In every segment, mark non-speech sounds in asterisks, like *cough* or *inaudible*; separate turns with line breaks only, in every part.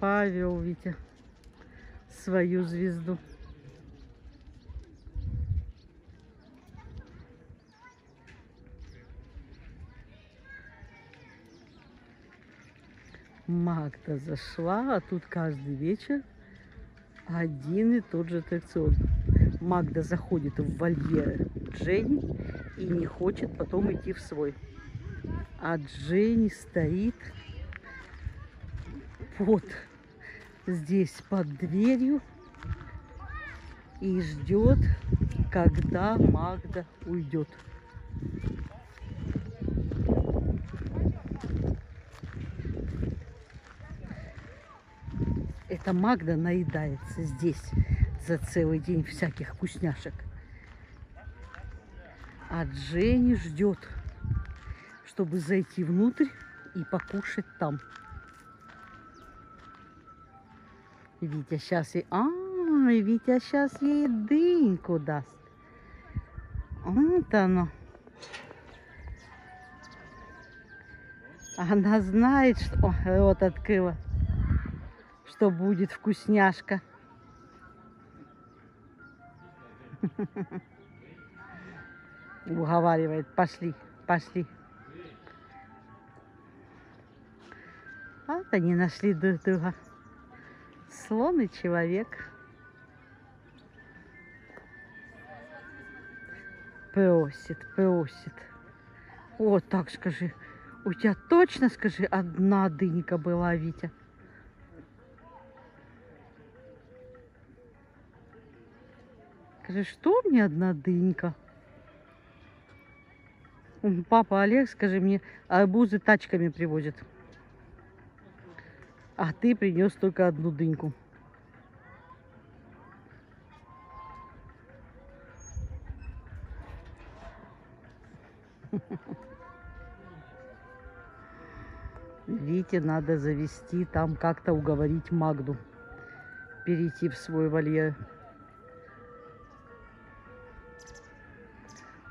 Павел, Витя, свою звезду. Магда зашла, а тут каждый вечер один и тот же аттракцион. Магда заходит в вольер Дженни и не хочет потом идти в свой. А Дженни стоит вот здесь под дверью и ждет, когда Магда уйдет. Эта Магда наедается здесь за целый день всяких вкусняшек. А Дженни ждет, чтобы зайти внутрь и покушать там. Витя сейчас ей... А, Витя сейчас ей дыньку даст. Вот оно. Она знает, что... О, рот открыла. Что будет вкусняшка. *laughs* Уговаривает, пошли, пошли. Вот они нашли друг друга. Слон и человек. Просит, просит. Вот так скажи. У тебя точно, скажи, одна дынька была, Витя? Скажи, что мне одна дынька? Папа Олег, скажи мне, арбузы тачками привозят. А ты принес только одну дыньку. Вите надо завести, там как-то уговорить Магду перейти в свой вольер.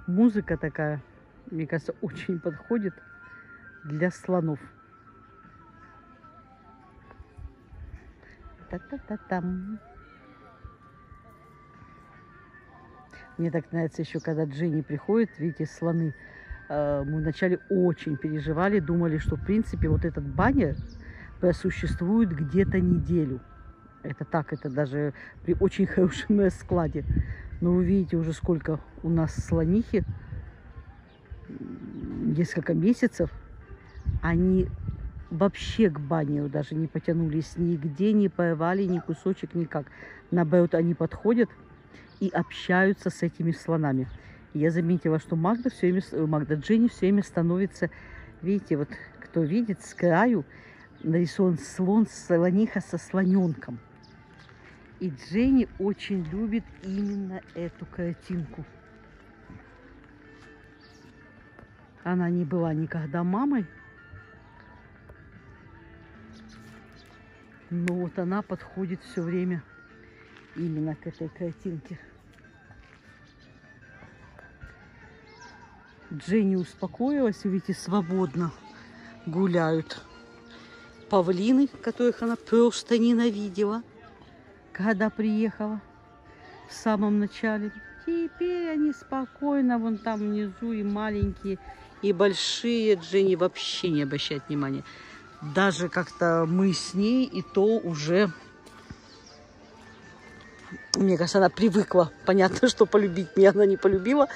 Музыка такая, мне кажется, *laughs* очень подходит для слонов. Та-та-та-там. Мне так нравится еще, когда Дженни приходит, видите, слоны. Э, мы вначале очень переживали, думали, что, в принципе, вот этот баннер просуществует где-то неделю. Это так, это даже при очень *laughs* хорошем складе. Но вы видите уже сколько у нас слонихи, несколько месяцев, они вообще к баню даже не потянулись, нигде не порвали ни кусочек, никак. Наоборот, они подходят и общаются с этими слонами. Я заметила, что Магда все время, Магда Дженни все время становится, видите, вот кто видит, с краю нарисован слон, слониха со слоненком. И Дженни очень любит именно эту картинку. Она не была никогда мамой, но вот она подходит все время именно к этой картинке. Дженни успокоилась, видите, свободно гуляют павлины, которых она просто ненавидела – когда приехала в самом начале. Теперь они спокойно, вон там внизу и маленькие, и большие. Дженни вообще не обращает внимания. Даже как-то мы с ней, и то уже... Мне кажется, она привыкла. Понятно, что полюбить меня она не полюбила,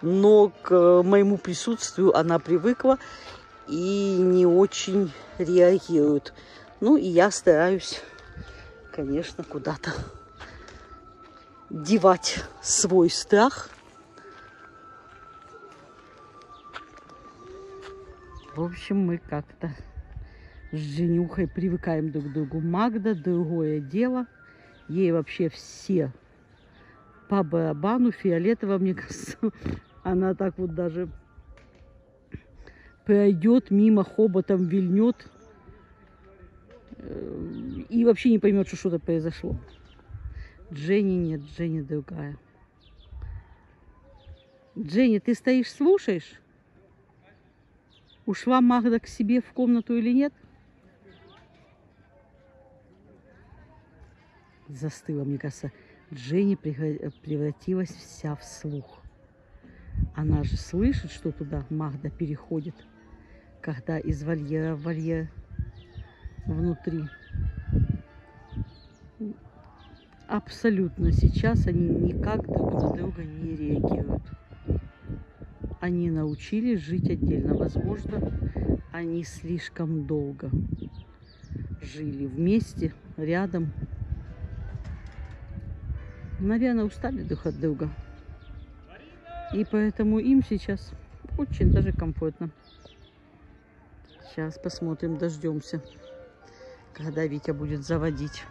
но к моему присутствию она привыкла и не очень реагирует. Ну, и я стараюсь конечно, куда-то девать свой страх. В общем, мы как-то с Женюхой привыкаем друг к другу. Магда другое дело. Ей вообще все по барабану, фиолетово, мне кажется. Она так вот даже пройдет мимо хоботом, вильнет и вообще не поймет, что что-то произошло. Дженни нет, Дженни другая. Дженни, ты стоишь, слушаешь? Ушла Магда к себе в комнату или нет? Застыла, мне кажется. Дженни превратилась вся в слух. Она же слышит, что туда Магда переходит, когда из вольера в вольер внутри. Абсолютно сейчас они никак друг на друга не реагируют. Они научились жить отдельно. Возможно, они слишком долго жили вместе, рядом. Наверное, устали друг от друга. И поэтому им сейчас очень даже комфортно. Сейчас посмотрим, дождемся, когда Витя будет заводить.